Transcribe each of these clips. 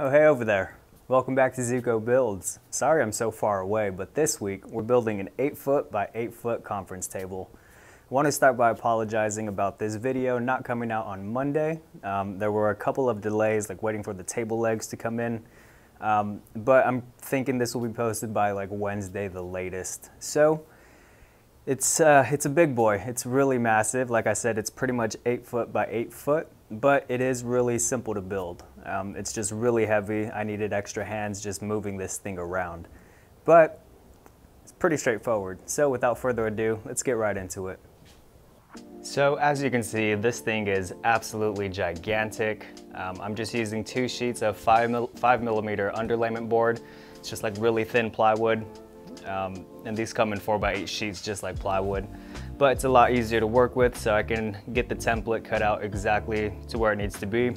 Oh, hey over there. Welcome back to Zuko Builds. Sorry I'm so far away, but this week we're building an 8 foot by 8 foot conference table. I want to start by apologizing about this video not coming out on Monday. Um, there were a couple of delays, like waiting for the table legs to come in. Um, but I'm thinking this will be posted by like Wednesday the latest. So it's, uh, it's a big boy. It's really massive. Like I said, it's pretty much 8 foot by 8 foot, but it is really simple to build. Um, it's just really heavy. I needed extra hands just moving this thing around. But it's pretty straightforward. So without further ado, let's get right into it. So as you can see, this thing is absolutely gigantic. Um, I'm just using two sheets of five, mil five millimeter underlayment board. It's just like really thin plywood. Um, and these come in four by eight sheets just like plywood. But it's a lot easier to work with so I can get the template cut out exactly to where it needs to be.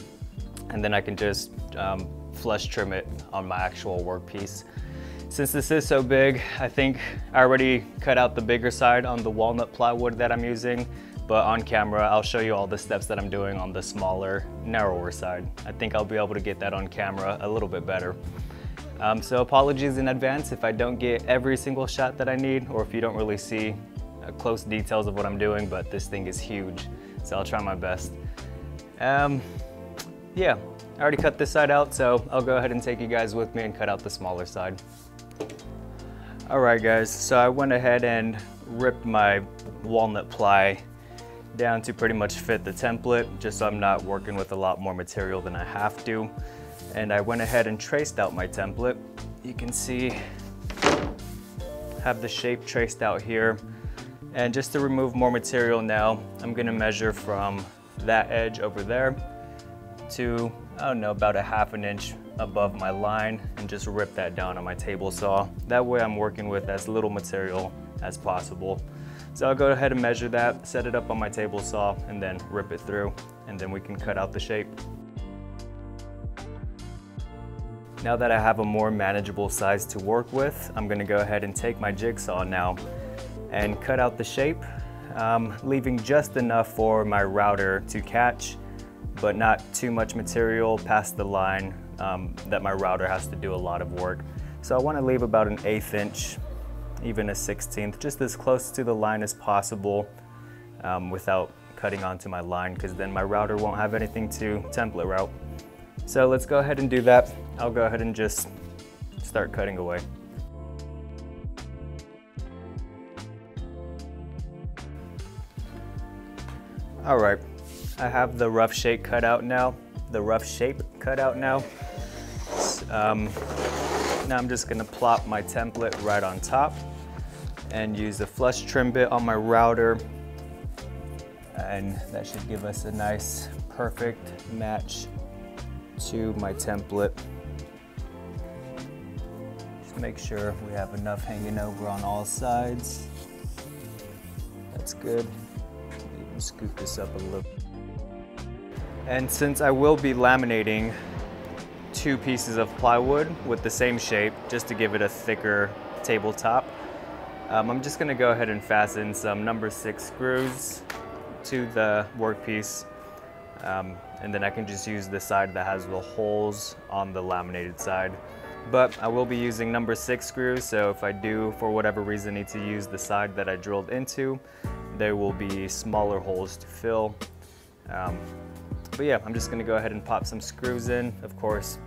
And then I can just um, flush trim it on my actual workpiece. Since this is so big, I think I already cut out the bigger side on the walnut plywood that I'm using but on camera, I'll show you all the steps that I'm doing on the smaller, narrower side. I think I'll be able to get that on camera a little bit better. Um, so apologies in advance if I don't get every single shot that I need or if you don't really see uh, close details of what I'm doing, but this thing is huge, so I'll try my best. Um, yeah, I already cut this side out, so I'll go ahead and take you guys with me and cut out the smaller side. All right guys, so I went ahead and ripped my walnut ply down to pretty much fit the template, just so I'm not working with a lot more material than I have to. And I went ahead and traced out my template. You can see, have the shape traced out here. And just to remove more material now, I'm gonna measure from that edge over there to, I don't know, about a half an inch above my line and just rip that down on my table saw. That way I'm working with as little material as possible. So I'll go ahead and measure that, set it up on my table saw, and then rip it through, and then we can cut out the shape. Now that I have a more manageable size to work with, I'm gonna go ahead and take my jigsaw now and cut out the shape, um, leaving just enough for my router to catch, but not too much material past the line um, that my router has to do a lot of work. So I wanna leave about an eighth inch even a 16th, just as close to the line as possible um, without cutting onto my line because then my router won't have anything to template route. So let's go ahead and do that. I'll go ahead and just start cutting away. All right, I have the rough shape cut out now, the rough shape cut out now. Um, now I'm just gonna plop my template right on top and use the flush trim bit on my router. And that should give us a nice, perfect match to my template. Just make sure we have enough hanging over on all sides. That's good. Even scoop this up a little. And since I will be laminating two pieces of plywood with the same shape, just to give it a thicker tabletop, um, I'm just gonna go ahead and fasten some number six screws to the workpiece. Um, and then I can just use the side that has the holes on the laminated side. But I will be using number six screws, so if I do, for whatever reason, need to use the side that I drilled into, there will be smaller holes to fill. Um, but yeah, I'm just gonna go ahead and pop some screws in, of course,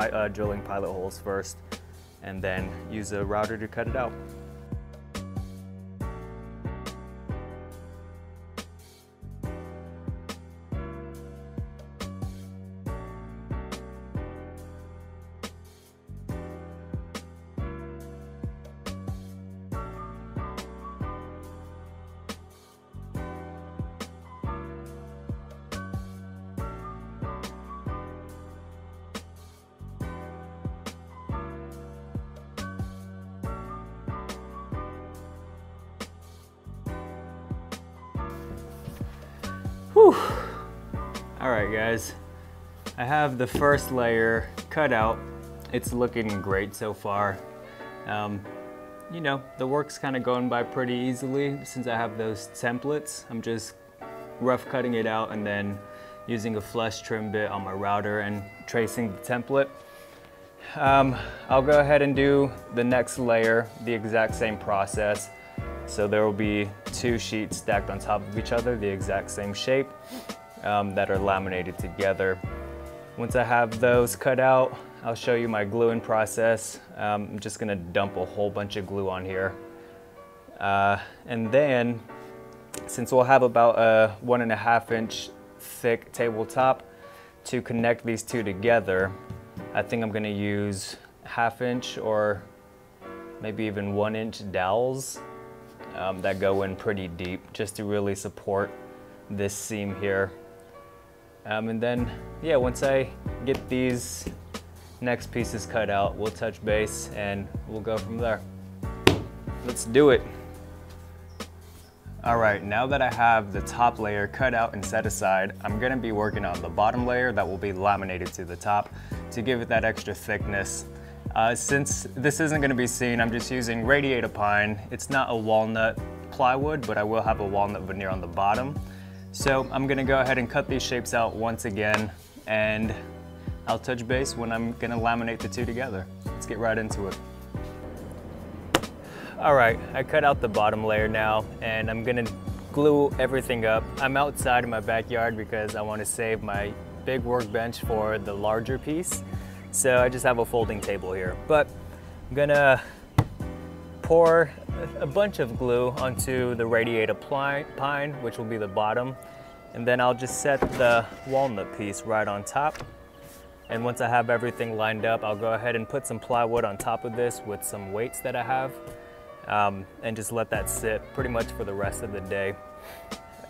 uh, drilling pilot holes first, and then use a router to cut it out. All right, guys. I have the first layer cut out. It's looking great so far. Um, you know, the work's kind of going by pretty easily since I have those templates. I'm just rough cutting it out and then using a flush trim bit on my router and tracing the template. Um, I'll go ahead and do the next layer, the exact same process. So there will be two sheets stacked on top of each other, the exact same shape, um, that are laminated together. Once I have those cut out, I'll show you my gluing process. Um, I'm just gonna dump a whole bunch of glue on here. Uh, and then, since we'll have about a one and a half inch thick tabletop to connect these two together, I think I'm gonna use half inch or maybe even one inch dowels um, that go in pretty deep just to really support this seam here. Um, and then, yeah, once I get these next pieces cut out, we'll touch base and we'll go from there. Let's do it. All right, now that I have the top layer cut out and set aside, I'm gonna be working on the bottom layer that will be laminated to the top to give it that extra thickness. Uh, since this isn't gonna be seen, I'm just using radiata pine. It's not a walnut plywood, but I will have a walnut veneer on the bottom. So I'm gonna go ahead and cut these shapes out once again, and I'll touch base when I'm gonna laminate the two together. Let's get right into it. All right, I cut out the bottom layer now and I'm gonna glue everything up. I'm outside in my backyard because I wanna save my big workbench for the larger piece. So I just have a folding table here. But I'm gonna pour a bunch of glue onto the radiata pine, which will be the bottom. And then I'll just set the walnut piece right on top. And once I have everything lined up, I'll go ahead and put some plywood on top of this with some weights that I have um, and just let that sit pretty much for the rest of the day.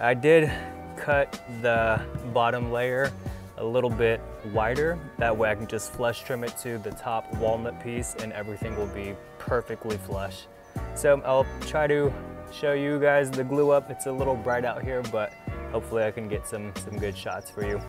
I did cut the bottom layer a little bit wider. That way I can just flush trim it to the top walnut piece and everything will be perfectly flush. So I'll try to show you guys the glue up. It's a little bright out here, but hopefully I can get some, some good shots for you.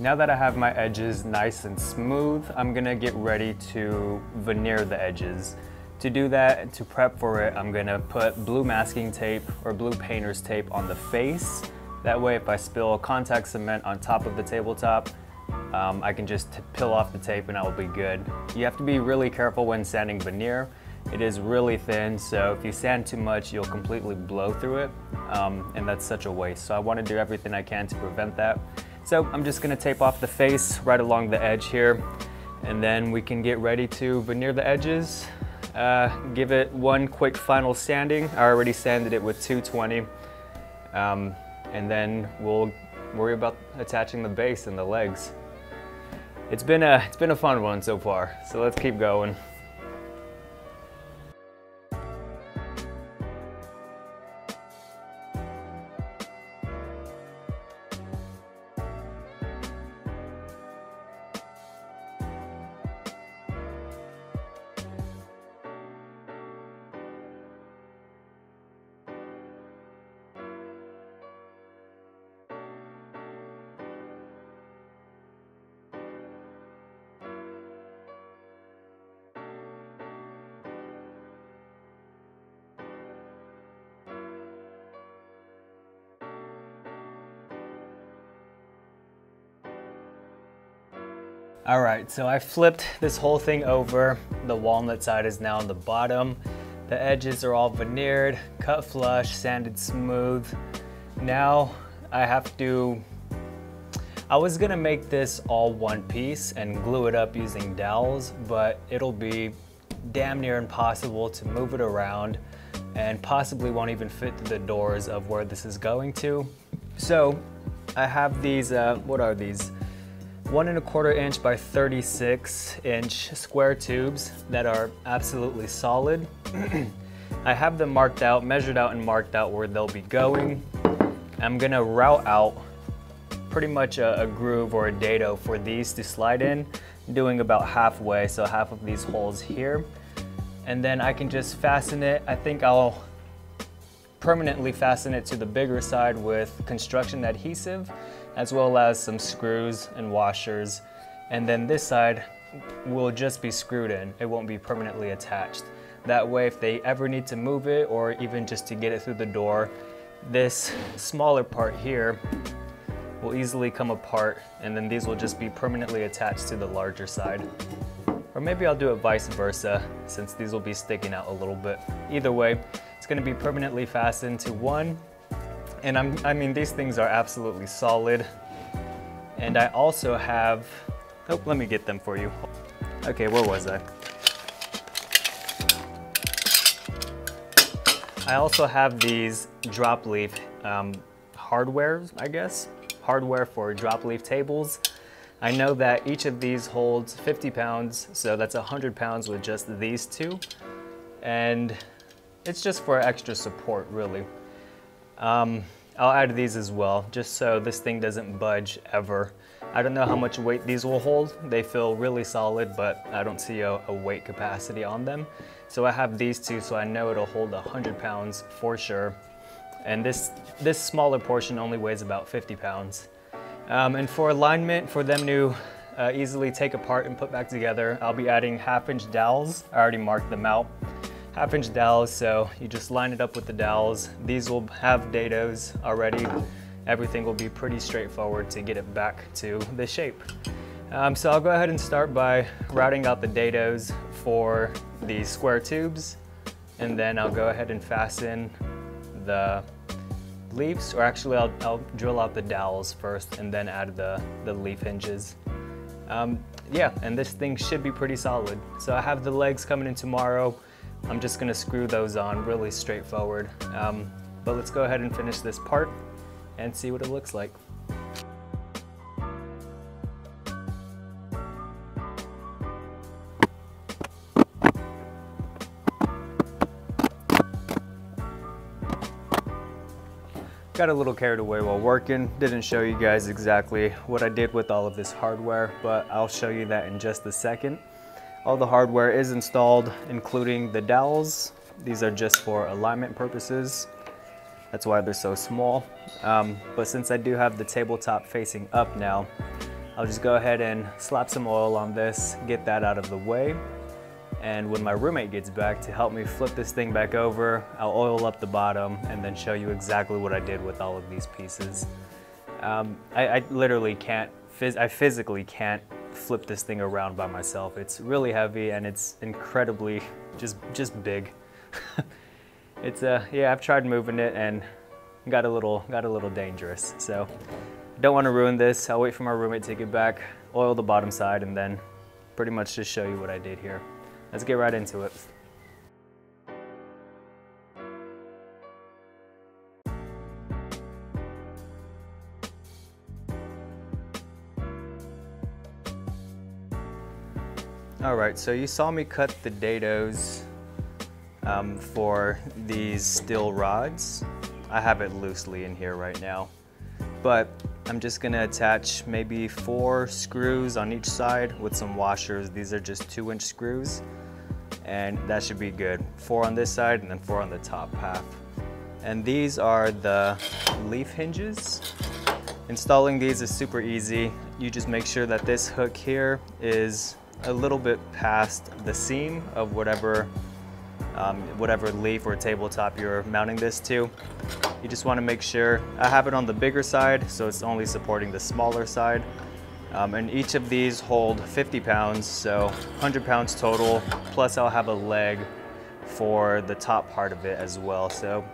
Now that I have my edges nice and smooth, I'm gonna get ready to veneer the edges. To do that, to prep for it, I'm gonna put blue masking tape or blue painter's tape on the face. That way, if I spill contact cement on top of the tabletop, um, I can just peel off the tape and I will be good. You have to be really careful when sanding veneer. It is really thin, so if you sand too much, you'll completely blow through it, um, and that's such a waste. So I wanna do everything I can to prevent that. So I'm just gonna tape off the face right along the edge here and then we can get ready to veneer the edges. Uh, give it one quick final sanding. I already sanded it with 220. Um, and then we'll worry about attaching the base and the legs. It's been a, it's been a fun one so far, so let's keep going. All right, so I flipped this whole thing over. The walnut side is now on the bottom. The edges are all veneered, cut flush, sanded smooth. Now I have to, I was gonna make this all one piece and glue it up using dowels, but it'll be damn near impossible to move it around and possibly won't even fit through the doors of where this is going to. So I have these, uh, what are these? One and a quarter inch by 36 inch square tubes that are absolutely solid. I have them marked out, measured out and marked out where they'll be going. I'm gonna route out pretty much a, a groove or a dado for these to slide in, doing about halfway, so half of these holes here. And then I can just fasten it. I think I'll permanently fasten it to the bigger side with construction adhesive, as well as some screws and washers. And then this side will just be screwed in. It won't be permanently attached. That way, if they ever need to move it or even just to get it through the door, this smaller part here will easily come apart and then these will just be permanently attached to the larger side. Or maybe I'll do it vice versa since these will be sticking out a little bit. Either way, it's gonna be permanently fastened to one. And I'm, I mean, these things are absolutely solid. And I also have, oh, let me get them for you. Okay, where was I? I also have these drop leaf um, hardwares, I guess hardware for drop leaf tables. I know that each of these holds 50 pounds, so that's 100 pounds with just these two. And it's just for extra support, really. Um, I'll add these as well, just so this thing doesn't budge ever. I don't know how much weight these will hold. They feel really solid, but I don't see a, a weight capacity on them. So I have these two, so I know it'll hold 100 pounds for sure. And this, this smaller portion only weighs about 50 pounds. Um, and for alignment, for them to uh, easily take apart and put back together, I'll be adding half inch dowels. I already marked them out. Half inch dowels, so you just line it up with the dowels. These will have dados already. Everything will be pretty straightforward to get it back to the shape. Um, so I'll go ahead and start by routing out the dados for the square tubes, and then I'll go ahead and fasten the leaves, or actually I'll, I'll, drill out the dowels first and then add the, the leaf hinges. Um, yeah, and this thing should be pretty solid. So I have the legs coming in tomorrow. I'm just gonna screw those on really straightforward. Um, but let's go ahead and finish this part and see what it looks like. Got a little carried away while working. Didn't show you guys exactly what I did with all of this hardware, but I'll show you that in just a second. All the hardware is installed, including the dowels. These are just for alignment purposes. That's why they're so small. Um, but since I do have the tabletop facing up now, I'll just go ahead and slap some oil on this, get that out of the way. And when my roommate gets back to help me flip this thing back over, I'll oil up the bottom and then show you exactly what I did with all of these pieces. Um, I, I, literally can't, phys I physically can't flip this thing around by myself. It's really heavy and it's incredibly just, just big. it's, uh, yeah, I've tried moving it and got a little, got a little dangerous. So don't want to ruin this. I'll wait for my roommate to get back, oil the bottom side and then pretty much just show you what I did here. Let's get right into it. All right, so you saw me cut the dados um, for these steel rods. I have it loosely in here right now, but I'm just gonna attach maybe four screws on each side with some washers. These are just two inch screws and that should be good. Four on this side and then four on the top half. And these are the leaf hinges. Installing these is super easy. You just make sure that this hook here is a little bit past the seam of whatever um, whatever leaf or tabletop you're mounting this to. You just want to make sure, I have it on the bigger side, so it's only supporting the smaller side. Um, and each of these hold 50 pounds, so 100 pounds total, plus I'll have a leg for the top part of it as well. So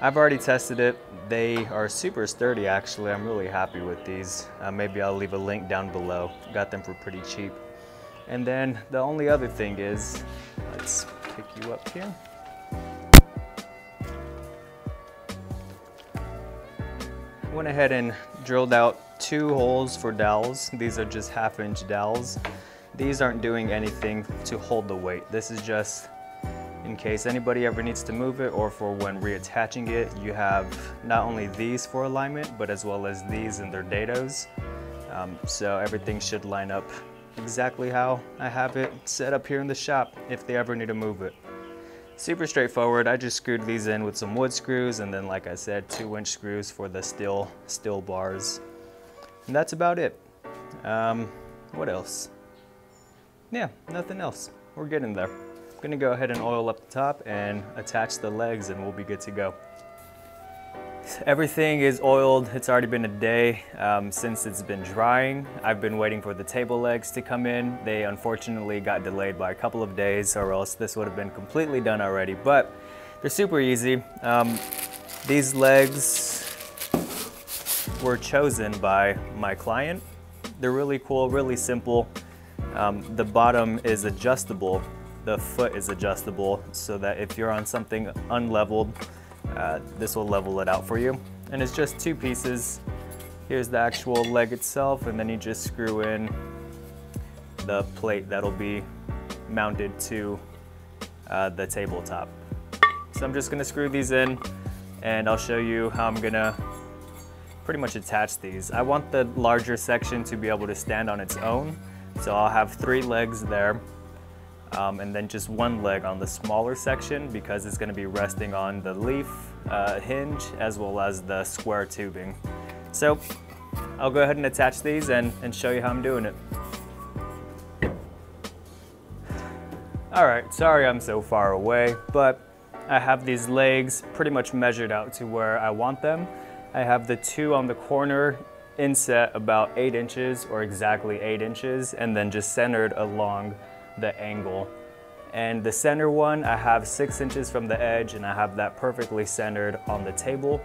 I've already tested it. They are super sturdy actually. I'm really happy with these. Uh, maybe I'll leave a link down below. Got them for pretty cheap. And then the only other thing is, let's pick you up here. Went ahead and drilled out two holes for dowels. These are just half inch dowels. These aren't doing anything to hold the weight. This is just in case anybody ever needs to move it or for when reattaching it, you have not only these for alignment, but as well as these and their dados. Um, so everything should line up exactly how I have it set up here in the shop if they ever need to move it. Super straightforward. I just screwed these in with some wood screws and then like I said, two inch screws for the steel, steel bars. And that's about it. Um, what else? Yeah, nothing else. We're getting there. I'm gonna go ahead and oil up the top and attach the legs and we'll be good to go. Everything is oiled. It's already been a day um, since it's been drying. I've been waiting for the table legs to come in. They unfortunately got delayed by a couple of days or else this would have been completely done already, but they're super easy. Um, these legs were chosen by my client. They're really cool, really simple. Um, the bottom is adjustable. The foot is adjustable so that if you're on something unleveled, uh, this will level it out for you. And it's just two pieces. Here's the actual leg itself, and then you just screw in the plate that'll be mounted to uh, the tabletop. So I'm just gonna screw these in and I'll show you how I'm gonna pretty much attach these. I want the larger section to be able to stand on its own. So I'll have three legs there um, and then just one leg on the smaller section because it's gonna be resting on the leaf uh, hinge as well as the square tubing. So I'll go ahead and attach these and, and show you how I'm doing it. All right, sorry I'm so far away, but I have these legs pretty much measured out to where I want them. I have the two on the corner inset about eight inches or exactly eight inches and then just centered along the angle. And the center one, I have six inches from the edge and I have that perfectly centered on the table.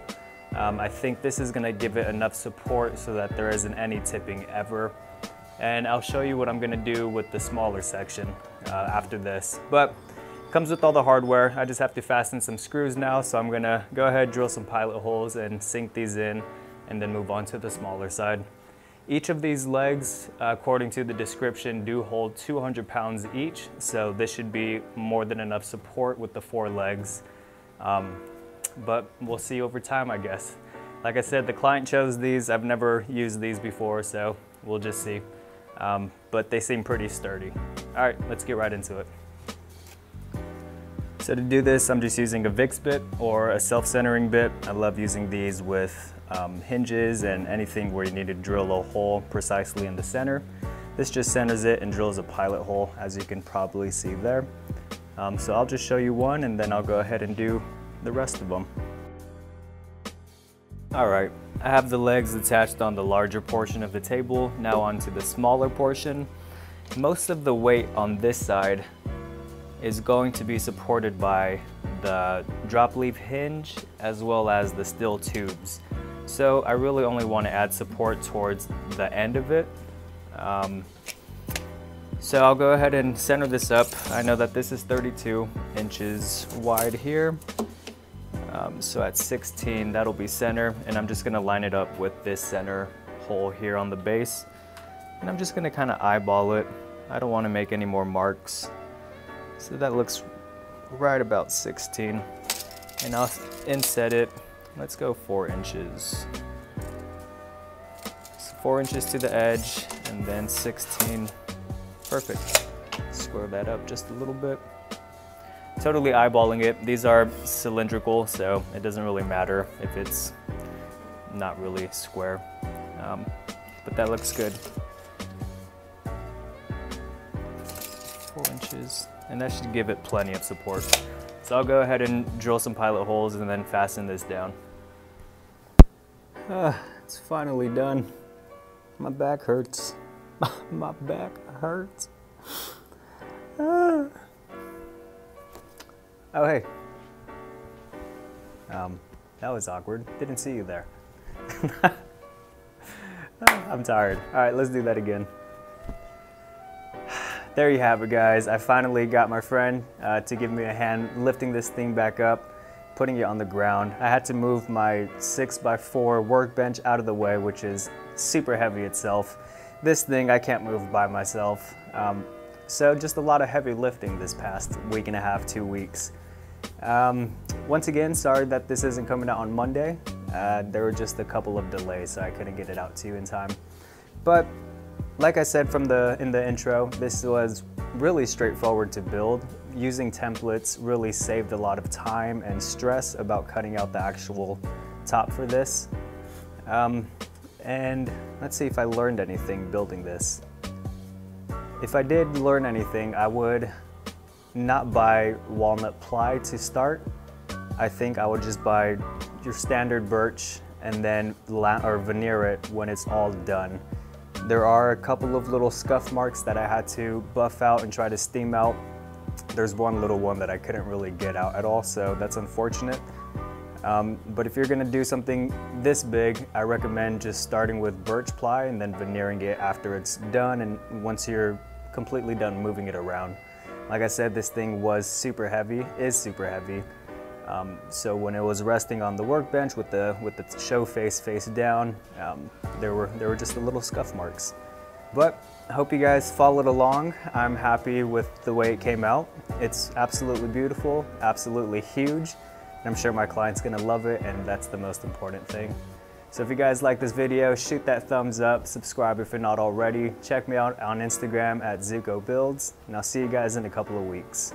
Um, I think this is gonna give it enough support so that there isn't any tipping ever. And I'll show you what I'm gonna do with the smaller section uh, after this. But comes with all the hardware. I just have to fasten some screws now. So I'm gonna go ahead, drill some pilot holes and sink these in and then move on to the smaller side. Each of these legs, according to the description, do hold 200 pounds each, so this should be more than enough support with the four legs. Um, but we'll see over time, I guess. Like I said, the client chose these. I've never used these before, so we'll just see. Um, but they seem pretty sturdy. All right, let's get right into it. So to do this, I'm just using a VIX bit or a self-centering bit. I love using these with um, hinges and anything where you need to drill a hole precisely in the center. This just centers it and drills a pilot hole as you can probably see there. Um, so I'll just show you one and then I'll go ahead and do the rest of them. All right, I have the legs attached on the larger portion of the table, now onto the smaller portion. Most of the weight on this side is going to be supported by the drop leaf hinge as well as the steel tubes. So I really only want to add support towards the end of it. Um, so I'll go ahead and center this up. I know that this is 32 inches wide here. Um, so at 16, that'll be center. And I'm just gonna line it up with this center hole here on the base. And I'm just gonna kind of eyeball it. I don't wanna make any more marks. So that looks right about 16. And I'll inset it Let's go four inches. So four inches to the edge and then 16. Perfect. Square that up just a little bit. Totally eyeballing it. These are cylindrical, so it doesn't really matter if it's not really square. Um, but that looks good. Four inches, and that should give it plenty of support. So I'll go ahead and drill some pilot holes and then fasten this down. Ah, it's finally done. My back hurts. My back hurts. Ah. Oh, hey. Um, that was awkward. Didn't see you there. I'm tired. All right, let's do that again. There you have it, guys. I finally got my friend uh, to give me a hand lifting this thing back up, putting it on the ground. I had to move my 6x4 workbench out of the way, which is super heavy itself. This thing I can't move by myself. Um, so just a lot of heavy lifting this past week and a half, two weeks. Um, once again, sorry that this isn't coming out on Monday. Uh, there were just a couple of delays, so I couldn't get it out to you in time. But like I said from the in the intro, this was really straightforward to build. Using templates really saved a lot of time and stress about cutting out the actual top for this. Um, and let's see if I learned anything building this. If I did learn anything, I would not buy walnut ply to start. I think I would just buy your standard birch and then or veneer it when it's all done. There are a couple of little scuff marks that I had to buff out and try to steam out. There's one little one that I couldn't really get out at all, so that's unfortunate. Um, but if you're gonna do something this big, I recommend just starting with birch ply and then veneering it after it's done and once you're completely done moving it around. Like I said, this thing was super heavy, is super heavy. Um, so when it was resting on the workbench with the with the show face face down, um, there were there were just a little scuff marks. But I hope you guys followed along. I'm happy with the way it came out. It's absolutely beautiful, absolutely huge. And I'm sure my client's gonna love it and that's the most important thing. So if you guys like this video, shoot that thumbs up, subscribe if you're not already. Check me out on Instagram at Zuko Builds, and I'll see you guys in a couple of weeks.